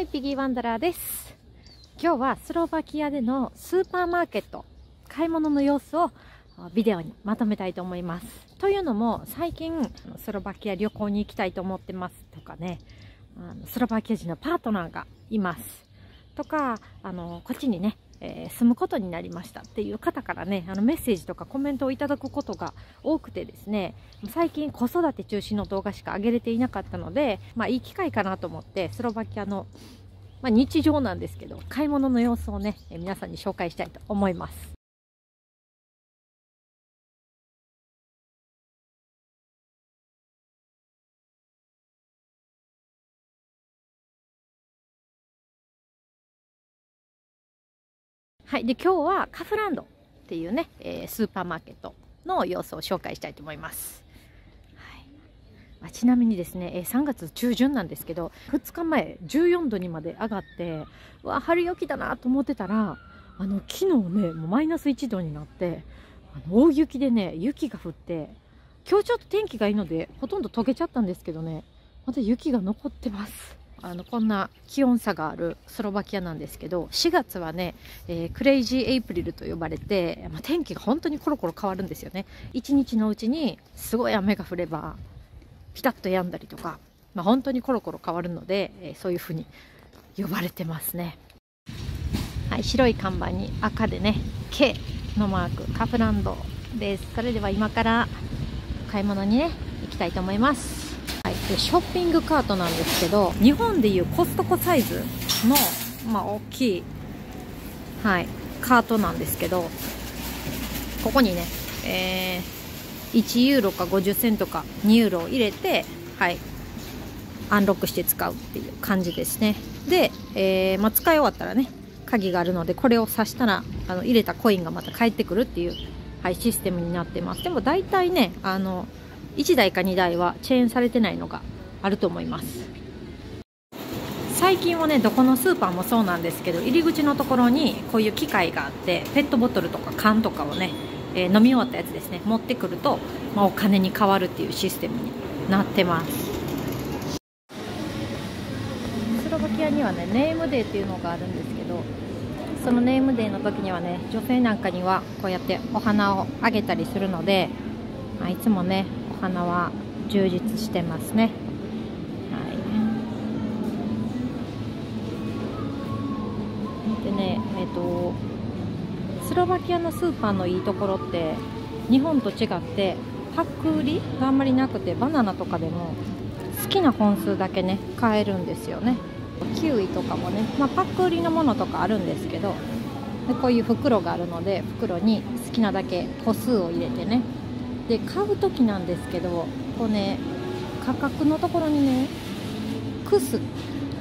イ、ピギーワンダラーです。今日はスロバキアでのスーパーマーケット、買い物の様子をビデオにまとめたいと思います。というのも、最近、スロバキア旅行に行きたいと思ってますとかね、あのスロバキア人のパートナーがいますとか、あの、こっちにね、えー住むことになりましたっていう方からね、あのメッセージとかコメントをいただくことが多くてですね、最近子育て中心の動画しか上げれていなかったので、まあいい機会かなと思って、スロバキアの、まあ、日常なんですけど、買い物の様子をね、皆さんに紹介したいと思います。はい。で、今日はカフランドっていうね、えースーパーマーケットの様子を紹介したいと思います。はいまちなみにですね、えー3月中旬なんですけど、2日前14度にまで上がって、うわ、春よきだなと思ってたら、あの、昨日ね、もうマイナス1度になって、あの大雪でね、雪が降って、今日ちょっと天気がいいので、ほとんど溶けちゃったんですけどね、また雪が残ってます。あの、こんな気温差があるスロバキアなんですけど、4月はね、えークレイジーエイプリルと呼ばれて、まあ、天気が本当にコロコロ変わるんですよね。一日のうちにすごい雨が降れば、ピタッと止んだりとか、まあ、本当にコロコロ変わるので、えーそういうふうに呼ばれてますね。はい、白い看板に赤でね、K のマーク、カフランドです。それでは今から買い物にね、行きたいと思います。ショッピングカートなんですけど、日本でいうコストコサイズの、まあ、大きい、はい、カートなんですけど、ここにね、えー、1ユーロか50セントか2ユーロを入れて、はい、アンロックして使うっていう感じですね。で、えーまあ、使い終わったらね、鍵があるので、これを挿したら、あの入れたコインがまた返ってくるっていう、はい、システムになってます。でも大体ね、あの、1台か2台はチェーンされてないのがあると思います。最近はね、どこのスーパーもそうなんですけど、入り口のところにこういう機械があって、ペットボトルとか缶とかをね、えー飲み終わったやつですね、持ってくると、まあ、お金に変わるっていうシステムになってます。スロバキアにはねネームデーっていうのがあるんですけどそのネームデーの時にはね女性なんかにはこうやってお花をあげたりするので、まあ、いつもね花は充実してますね。はい。でねえっ、とスロバキアのスーパーのいいところって日本と違ってパック売りがあんまりなくてバナナとかでも好きな本数だけね買えるんですよね。キウイとかもね、まあ、パック売りのものとかあるんですけどでこういう袋があるので袋に好きなだけ個数を入れてねで買う時なんですけどこうね価格のところにねクス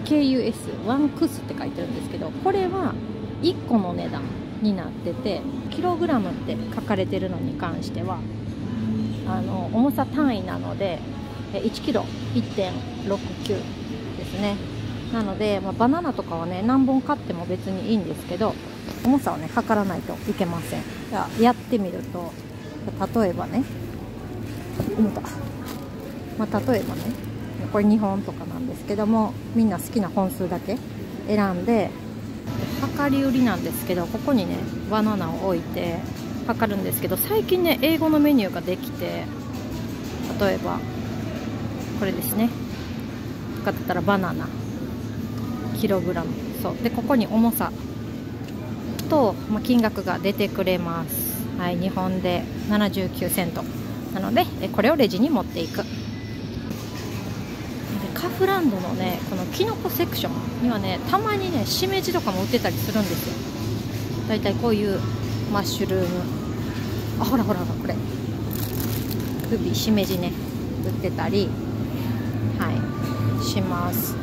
KUS ワンクスって書いてるんですけどこれは1個の値段になっててキログラムって書かれてるのに関してはあの重さ単位なので1キロ1.69ですね。なので、まあ、バナナとかはね何本買っても別にいいんですけど重さをね測らないといけません。じゃやってみると例えばね。重たまあ、例えばね。これ2本とかなんですけどもみんな好きな本数だけ選んで量り売りなんですけどここにねバナナを置いて測るんですけど最近ね英語のメニューができて例えばこれですね。使ってたらバナナ。キログラム。そう。でここに重さと、まあ、金額が出てくれます。はい日本で79セント。なのでこれをレジに持っていく。でカフランドのねこのキノコセクションにはねたまにねしめじとかも売ってたりするんですよ。だいたいこういうマッシュルーム。あほらほらほらこれ。首しめじね売ってたりはいします。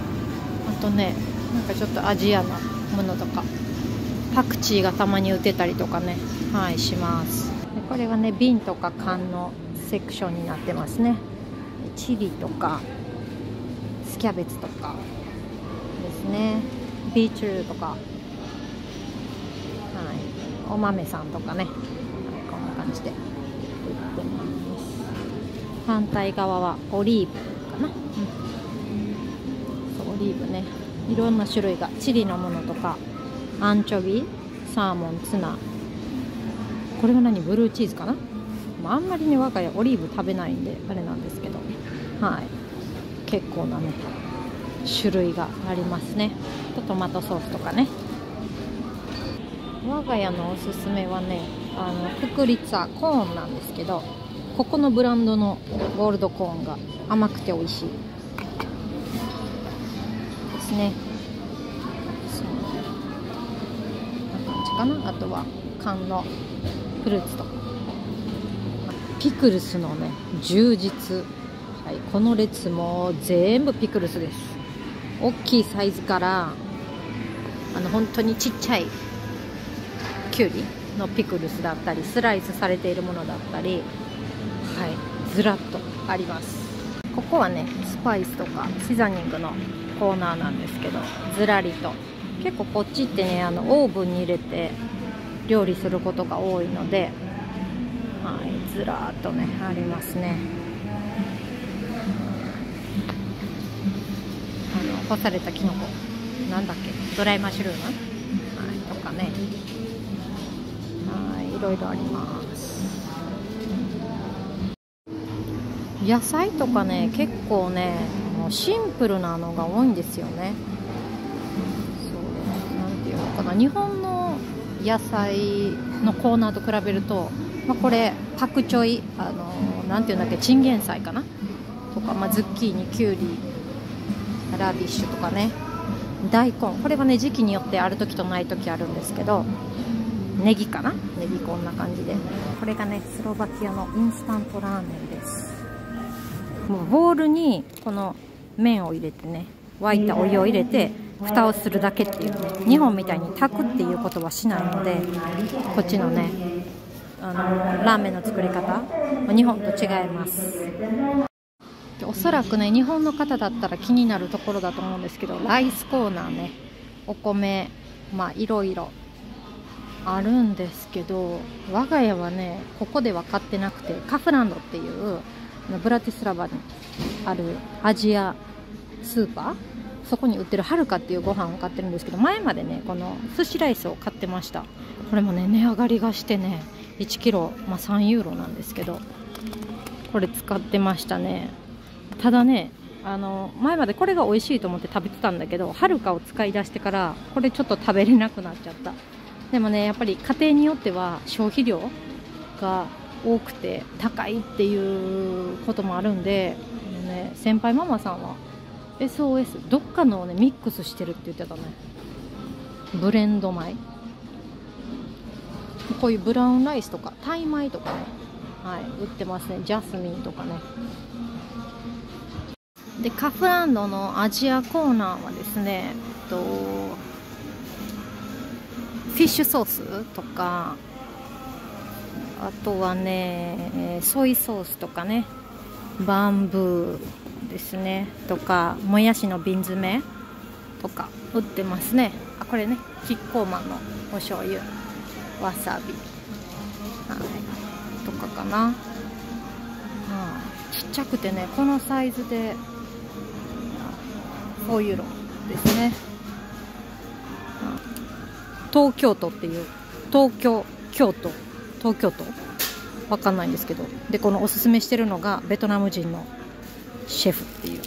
あとねなんかちょっとアジアのものとか。パクチーがたまに売ってたりとかね。はいします。でこれはね瓶とか缶のセクションになってますね。チリとかスキャベツとかですね。ビーチルとか。はい。お豆さんとかね、はい、こんな感じで。売ってます反対側はオリーブかな、うん、そうオリーブね。いろんな種類がチリのものとかアンチョビサーモンツナこれは何？ブルーチーズかな？あんまりね我が家オリーブ食べないんであれなんですけど。はい。結構なね種類がありますね。とトマトソースとかね。我が家のおすすめはねあのククリツァコーンなんですけどここのブランドのゴールドコーンが甘くて美味しい。ですね。そう。な感じかな？あとは缶のフルーツと。ピクルスのね充実、はい、この列も全部ピクルスです。大きいサイズからあの本当にちっちゃいきゅうりのピクルスだったりスライスされているものだったりはいずらっとあります。ここはねスパイスとかシザニングのコーナーなんですけどずらりと。結構こっちってねあのオーブンに入れて料理することが多いので、はい、ずらっとねありますね。あの干されたきのこなんだっけ？ドライマッシュルーム、はい、とかね。はいいろいろあります。野菜とかね結構ねシンプルなのが多いんですよね。そうなんていうのかな。日本の野菜のコーナーと比べると、まあ、これパクチョイあのなんていうんだっけチンゲン菜かな？とか、まあ、ズッキーニきゅうりラディッシュとかね。大根。これはね時期によってある時とない時あるんですけどネギかな？ネギこんな感じで。これがねスロバキアのインスタントラーメンです。もうボウルにこの麺を入れてね沸いたお湯を入れて蓋をするだけっていうね日本みたいに炊くっていうことはしないのでこっちのねあのラーメンの作り方日本と違います。おそらくね日本の方だったら気になるところだと思うんですけどライスコーナーねお米まあいろいろあるんですけど我が家はねここでは買ってなくてカフランドっていうブラティスラバにあるアジアスーパーそこに売ってるはるかっていうご飯を買ってるんですけど前までねこの寿司ライスを買ってました。これもね値上がりがしてね1キロ、まあ、3ユーロなんですけどこれ使ってましたね。ただねあの前までこれが美味しいと思って食べてたんだけどはるかを使い出してからこれちょっと食べれなくなっちゃった。でもねやっぱり家庭によっては消費量が多くて高いっていうこともあるんで、ね、先輩ママさんは SOS どっかのねミックスしてるって言ってたね。ブレンド米。こういうブラウンライスとかタイ米とかね。はい売ってますね。ジャスミンとかね。でカフランドのアジアコーナーはですねえっとフィッシュソースとかあとはねソイソースとかね。バンブーですねとかもやしの瓶詰めとか売ってますね。あこれねキッコーマンのお醤油わさび。はい。とかかな、はあ、ちっちゃくてねこのサイズで4ユーロですね、はあ、東京都っていう東京京都。東京都わかんないんですけど。でこのおすすめしてるのがベトナム人のシェフ。っていう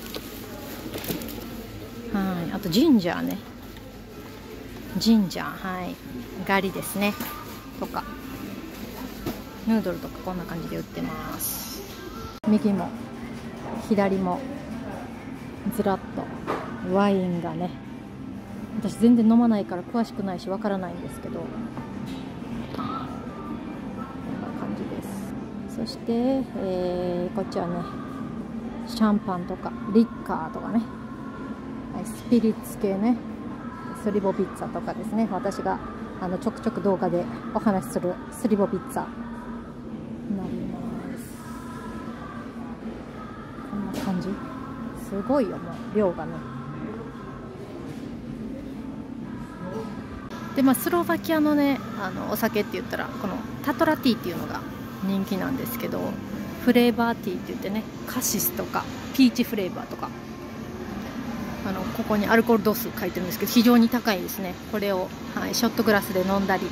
はい。あとジンジャーね。ジンジャー。はい。ガリですね。とか。ヌードルとかこんな感じで売ってます。右も左もずらっと。ワインがね。私全然飲まないから詳しくないしわからないんですけど。そして、えー、こっちはねシャンパンとかリッカーとかね、はい、スピリッツ系ね。スリボピッツァとかですね。私があのちょくちょく動画でお話しするスリボピッツァ。になります。こんな感じ。すごいよもう量がね。でまあスロバキアのねあのお酒って言ったらこのタトラティーっていうのが人気なんですけどフレーバーティーって言ってねカシスとかピーチフレーバーとかあのここにアルコール度数書いてるんですけど非常に高いですね。これを、はい、ショットグラスで飲んだり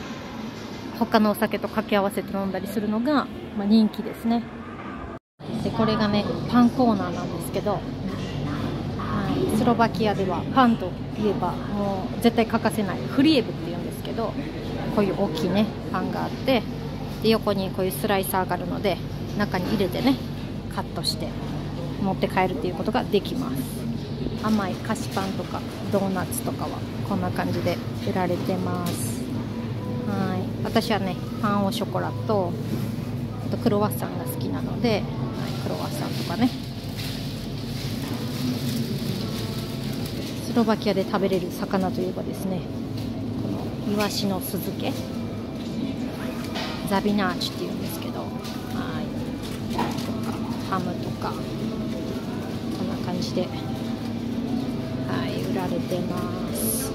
他のお酒と掛け合わせて飲んだりするのが、まあ、人気ですね。でこれがねパンコーナーなんですけど、はい、スロバキアではパンといえばもう絶対欠かせないフリエブっていうんですけどこういう大きいねパンがあってで横にこういうスライサーがあるので中に入れてねカットして持って帰るっていうことができます。甘い菓子パンとかドーナツとかはこんな感じで売られてます。はい。私はねパンオショコラとあとクロワッサンが好きなので、はい、クロワッサンとかね。スロバキアで食べれる魚といえばですねこのイワシの酢漬け。ザビナーチっていうんですけどはい。ハムとかこんな感じではい売られてます。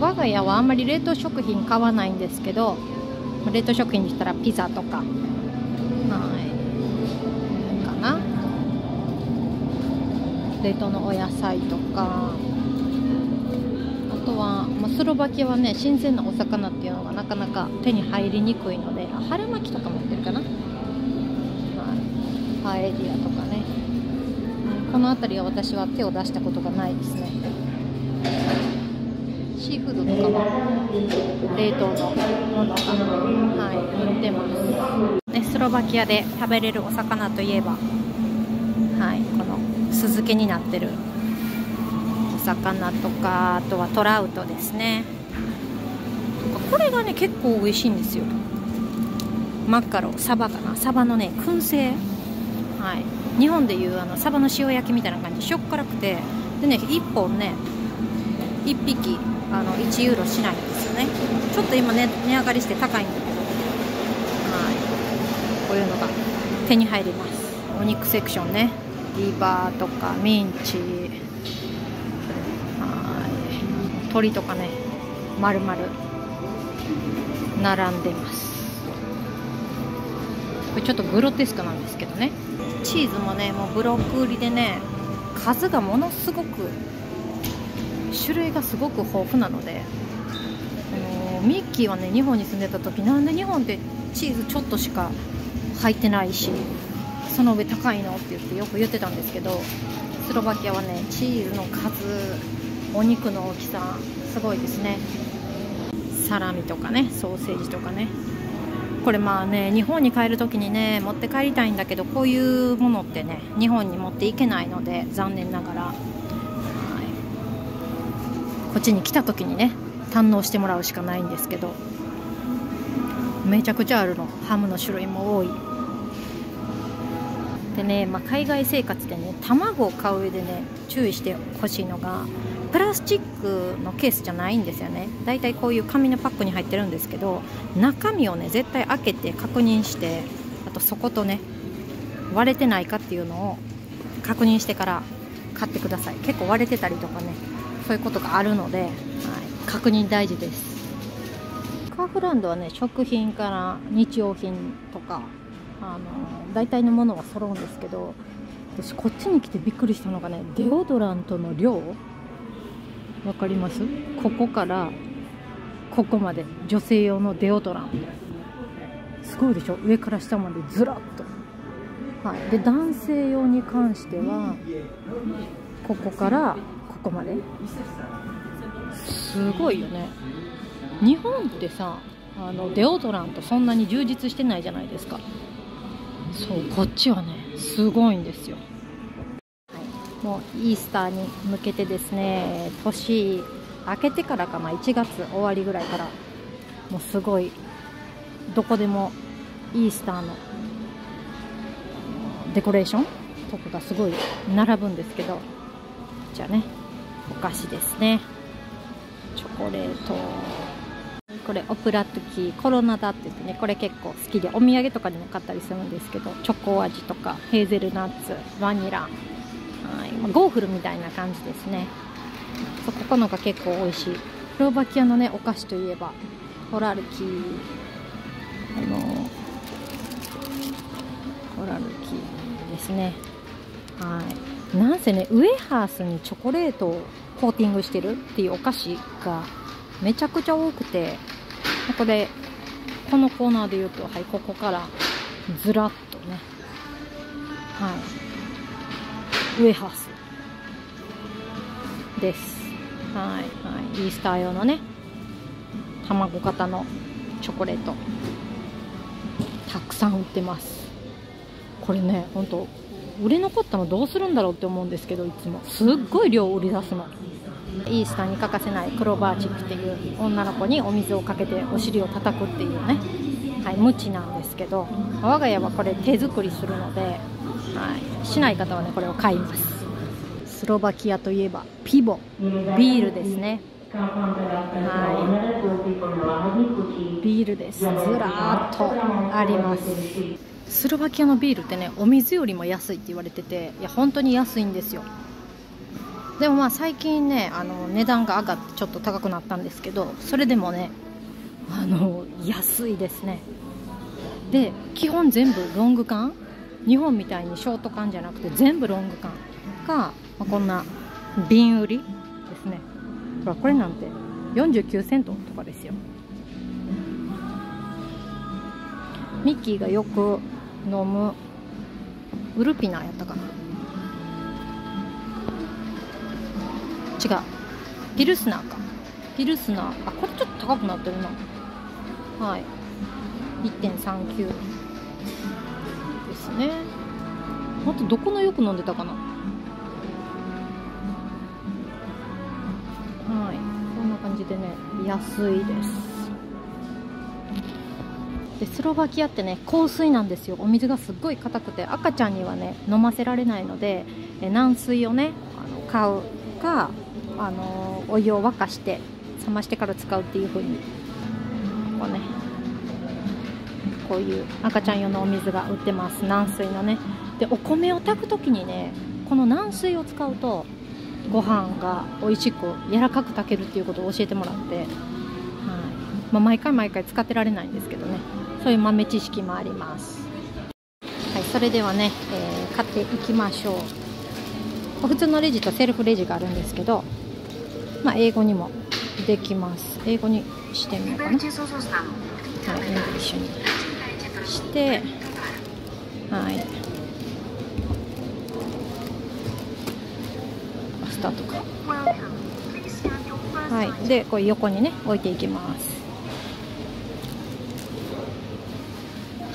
我が家はあんまり冷凍食品買わないんですけど冷凍食品にしたらピザとかはい。かな。冷凍のお野菜とか。とは、まあ、スロバキアはね新鮮なお魚っていうのがなかなか手に入りにくいのであ春巻きとか持ってるかな、はい、パエリアとかね、この辺りは私は手を出したことがないですね。シーフードとかも冷凍のものが、はい、売ってます、ね、スロバキアで食べれるお魚といえばはい。この酢漬けになってる魚とかあとはトラウトですね。これがね結構美味しいんですよ。マッカロサバかな。サバのね燻製。はい。日本でいうあのサバの塩焼きみたいな感じ。しょっ辛くて。でね1本ね1匹あの1ユーロしないんですよね。ちょっと今ね値上がりして高いんだけど。はい。こういうのが手に入ります。お肉セクションね。リバーとかミンチ。鳥とかね丸々並んでます。これちょっとグロテスクなんですけどね。チーズもねもうブロック売りでね数がものすごく種類がすごく豊富なのでミッキーはね日本に住んでた時なんで日本ってチーズちょっとしか入ってないしその上高いのって言ってよく言ってたんですけどスロバキアはねチーズの数お肉の大きさすごいですね。サラミとかねソーセージとかね。これまあね日本に帰る時にね持って帰りたいんだけどこういうものってね日本に持っていけないので残念ながら、はい、こっちに来た時にね堪能してもらうしかないんですけど。めちゃくちゃあるの。ハムの種類も多い。でね、まあ、海外生活でね卵を買う上でね注意してほしいのがプラスチックのケースじゃないんですよね。だいたいこういう紙のパックに入ってるんですけど中身をね絶対開けて確認してあと底とね割れてないかっていうのを確認してから買ってください。結構割れてたりとかねそういうことがあるので、はい、確認大事です。カーフランドはね食品から日用品とかあの大体のものは揃うんですけど私こっちに来てびっくりしたのがねデオドラントの量。分かります？ここからここまで女性用のデオドラン。すごいでしょ？上から下までずらっと、はい、で男性用に関してはここからここまで。すごいよね。日本ってさあのデオドラントそんなに充実してないじゃないですか。そうこっちはねすごいんですよ。もうイースターに向けてですね年明けてからかな1月終わりぐらいからもうすごいどこでもイースターのデコレーションとかがすごい並ぶんですけどじゃあねお菓子ですね。チョコレート。これオプラトゥキコロナだって言ってねこれ結構好きでお土産とかでも買ったりするんですけどチョコ味とかヘーゼルナッツバニラ。はいゴーフルみたいな感じですね。そここのが結構美味しい。スロバキアのねお菓子といえば Horalky。あの Horalky ですね。はい。なんせねウエハースにチョコレートをコーティングしてるっていうお菓子がめちゃくちゃ多くてこれこのコーナーで言うとはいここからずらっとね。はい。ウエハース。です。はいはい。イースター用のね卵型のチョコレート。たくさん売ってます。これねほんと売れ残ったのどうするんだろうって思うんですけどいつも。すっごい量売り出すの。イースターに欠かせないクローバーチックっていう女の子にお水をかけてお尻を叩くっていうね。はい無知なんですけど我が家はこれ手作りするので、はい、しない方はねこれを買います。スロバキアといえばピボ。ビールですね。はい。ビールです。ずらーっとあります。スロバキアのビールってねお水よりも安いって言われてていや本当に安いんですよ。でもまあ最近ねあの値段が上がってちょっと高くなったんですけどそれでもねあの安いですね。で基本全部ロング缶日本みたいにショート缶じゃなくて全部ロング缶が、まあ、こんな瓶売りですね。ほらこれなんて49セントとかですよ。ミッキーがよく飲むウルピナやったかな。違う。ピルスナーか。ピルスナー。あこれちょっと高くなってるな。はい。1.39ね。あとどこのよく飲んでたかな？はい。こんな感じでね安いです。でスロバキアってね香水なんですよ。お水がすっごい硬くて赤ちゃんにはね飲ませられないので軟水をねあの買うかあのお湯を沸かして冷ましてから使うっていう風にこうねこういう赤ちゃん用のお水が売ってます。軟水のね。でお米を炊く時にねこの軟水を使うとご飯が美味しく柔らかく炊けるっていうことを教えてもらって、はい。まあ、毎回毎回使ってられないんですけどね。そういう豆知識もあります。はいそれではね、えー、買っていきましょう。普通のレジとセルフレジがあるんですけどまあ、英語にもできます。英語にしてみようかな。はい English にしてはい。スタートか。はい。でこう横にね置いていきます。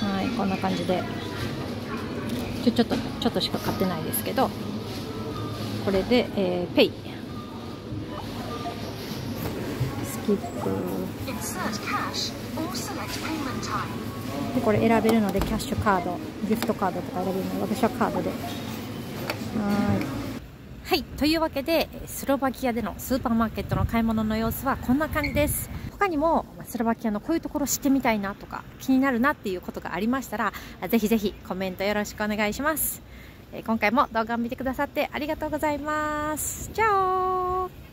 はいこんな感じで。ちょちょっとちょっとしか買ってないですけど。これで、えー、 pay。キップでこれ選べるのでキャッシュカードギフトカードとか選べるので私はカードで。はい。はい。というわけでスロバキアでのスーパーマーケットの買い物の様子はこんな感じです。他にもスロバキアのこういうところ知ってみたいなとか気になるなっていうことがありましたらぜひぜひコメントよろしくお願いします。今回も動画を見てくださってありがとうございます。チャオ